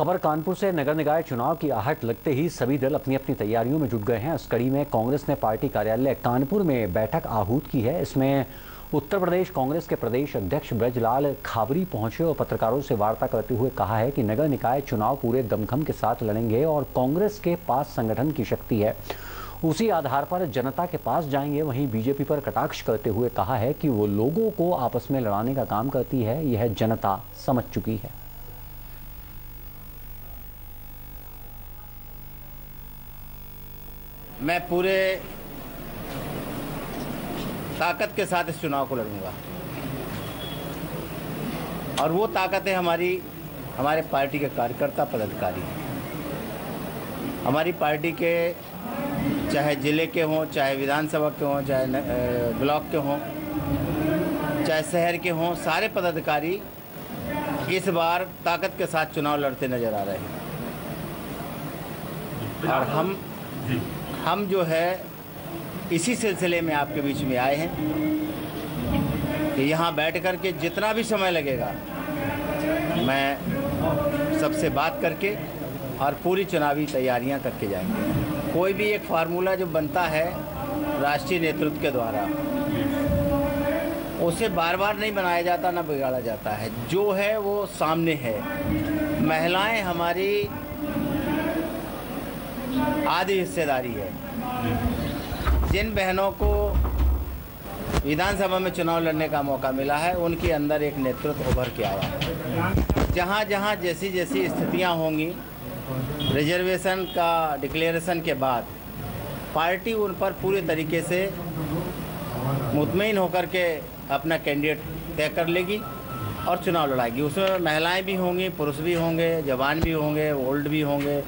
खबर कानपुर से नगर निकाय चुनाव की आहट लगते ही सभी दल अपनी अपनी तैयारियों में जुट गए हैं। इस में कांग्रेस ने पार्टी कार्यालय कानपुर में बैठक आहूत की है। इसमें उत्तर प्रदेश कांग्रेस के प्रदेश अध्यक्ष ब्रजलाल खाबरी पहुँचे और पत्रकारों से वार्ता करते हुए कहा है कि नगर निकाय चुनाव पूरे दमखम के साथ लड़ेंगे और कांग्रेस के पास संगठन की शक्ति है। उसी आधार पर जनता के पास जाएँगे, वहीं बीजेपी पर कटाक्ष करते हुए कहा है कि वो लोगों को आपस में लड़ाने का काम करती है। यह जनता समझ चुकी है। मैं पूरे ताकत के साथ इस चुनाव को लड़ूँगा। और वो ताकतें हमारी, हमारे पार्टी के कार्यकर्ता पदाधिकारी हमारी पार्टी के चाहे ज़िले के हों, चाहे विधानसभा के हों, चाहे ब्लॉक के हों, चाहे शहर के हों, सारे पदाधिकारी इस बार ताकत के साथ चुनाव लड़ते नज़र आ रहे हैं। और हम हम जो है, इसी सिलसिले में आपके बीच में आए हैं। कि यहाँ बैठ कर के जितना भी समय लगेगा, मैं सबसे बात करके और पूरी चुनावी तैयारियाँ करके जाएँगे। कोई भी एक फार्मूला जो बनता है राष्ट्रीय नेतृत्व के द्वारा, उसे बार बार नहीं बनाया जाता, ना बिगाड़ा जाता है। जो है वो सामने है। महिलाएँ हमारी आधी हिस्सेदारी है। जिन बहनों को विधानसभा में चुनाव लड़ने का मौका मिला है, उनके अंदर एक नेतृत्व उभर के आया है। जहाँ जहाँ जैसी जैसी स्थितियाँ होंगी, रिजर्वेशन का डिक्लेरेशन के बाद, पार्टी उन पर पूरे तरीके से मुतमिन होकर के अपना कैंडिडेट तय कर लेगी और चुनाव लड़ाएगी। उसमें महिलाएँ भी होंगी, पुरुष भी होंगे, जवान भी होंगे, ओल्ड भी होंगे।